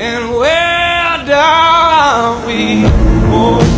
and where are we go.